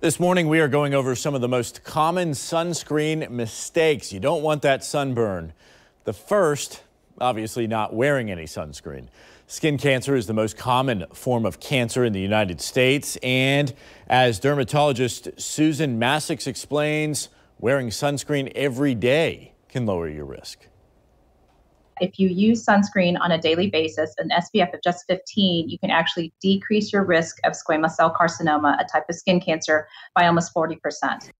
This morning, we are going over some of the most common sunscreen mistakes. You don't want that sunburn. The first, obviously, not wearing any sunscreen. Skin cancer is the most common form of cancer in the United States. And as dermatologist Susan Massick explains, wearing sunscreen every day can lower your risk. If you use sunscreen on a daily basis, an SPF of just 15, you can actually decrease your risk of squamous cell carcinoma, a type of skin cancer, by almost 40%.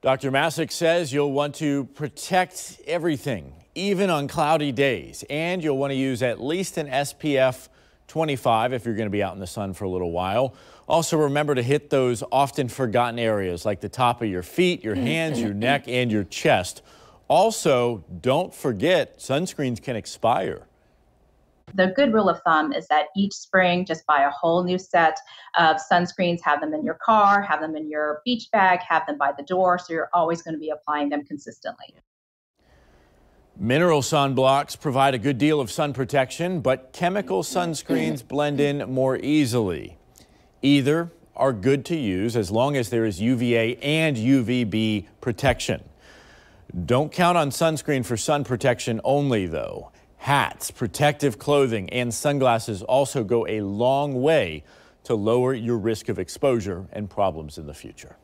Dr. Massick says you'll want to protect everything, even on cloudy days, and you'll want to use at least an SPF 25 if you're going to be out in the sun for a little while. Also, remember to hit those often forgotten areas like the top of your feet, your mm. hands, your neck, and your chest. Also, don't forget sunscreens can expire. The good rule of thumb is that each spring, just buy a whole new set of sunscreens, have them in your car, have them in your beach bag, have them by the door, so you're always going to be applying them consistently. Mineral sunblocks provide a good deal of sun protection, but chemical sunscreens blend in more easily. Either are good to use as long as there is UVA and UVB protection. Don't count on sunscreen for sun protection only, though. Hats, protective clothing, and sunglasses also go a long way to lower your risk of exposure and problems in the future.